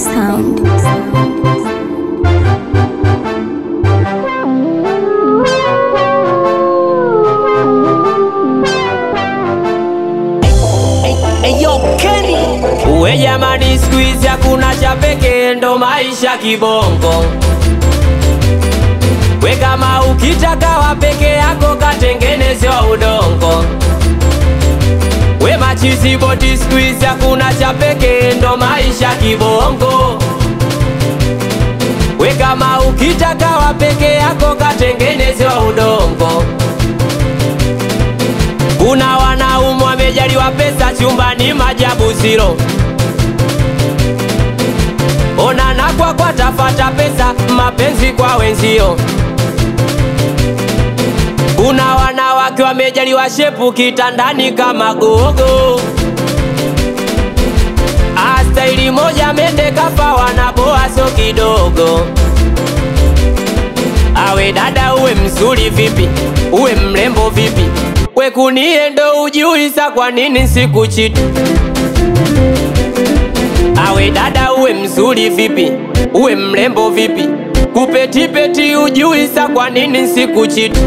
sound. We jamani, siku hizi hakuna cha pekee, ndo maisha kibongo. We kama ukitaka wa peke yako, katengenezewa udongo. We machizi boti, siku hizi hakuna cha pekee, ndo maisha kibongo. We kama ukitaka wa peke yako, katengenezewa udongo. Kuna wanaume wamejaliwa pesa chumbani, majabu zilo onana kwa kwa tafata pesa, mapenzi kwa wenzio. Kuna wanawake wamejaliwa shepu kitandani kama gogo, astaili moja mende wanaboa so kidogo. Awe dada, uwe mzuri vipi, uwe mrembo vipi, wekunie ndo ujiuliza kwa nini sikuchiti. Awe dada, uwe mzuri vipi, uwe mrembo vipi, kupetipeti ujiuliza kwa nini sikuchiti.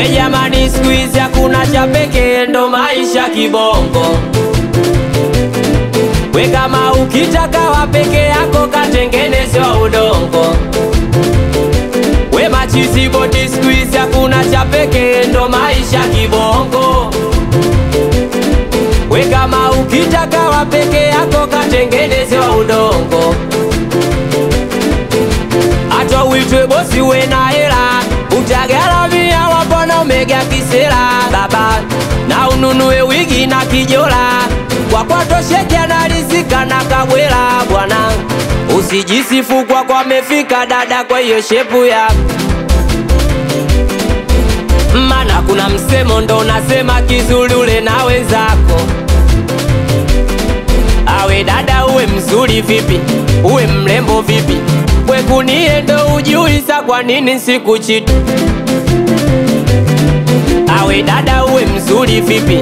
Uwe jamani, siku hizi hakuna cha pekee, ndo maisha kibongo. We kama ukitaka wa peke yako, katengenezwa udongo. We machizi boti, siku hizi hakuna cha pekee, ndo maisha kibongo. We kama ukitaka wa peke ya kisera baba, na ununue wigi na kijola, kwa kwatosheke analizika na kabwela bwana. Usijisifu kwa kwa mefika dada, kwa hiyo shepu ya mana kuna msemo ndo nasema kizuri ule na wenzako. Awe dada, uwe mzuri vipi, uwe mrembo vipi, we kunie ndo ujiuliza kwa nini sikuchiti. Awe dada, uwe mzuri vipi,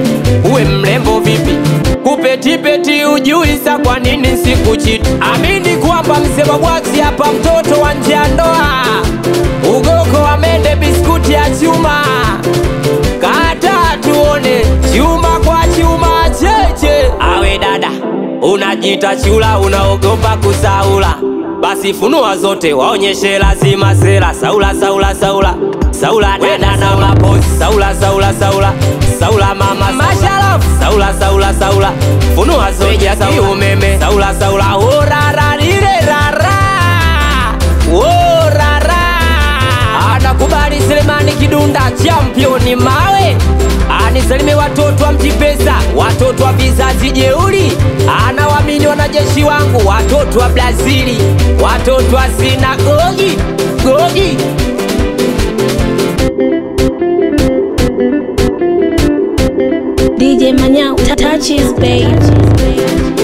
uwe mrembo vipi, kupetipeti ujuisa kwa nini sikuchiti. Amini kwamba msema bwaksi hapa, mtoto wa nje ndoa, ugoko wa mende, biskuti ya chuma, kata tuone chuma kwa chuma cheche. Awe dada, Unajita chula, unaogopa kusaula, basi funua zote, waonyeshe lazima sela. Saula, saula, saula, saula dada na mapoi saula, saula, saula, saula mama, Mashalom saula, saula, saula, funua zote, saula. umeme, saula, saula, orara nire rara, Ana anakubali Selemani Kidunda championi mawe. Anisalime watoto wa mtipesa watoto wa vizazi jeuri. Anawamini wanajeshi wangu watoto wa Brazili watoto wa sinagogi. gogi DJ Manyao touches babe.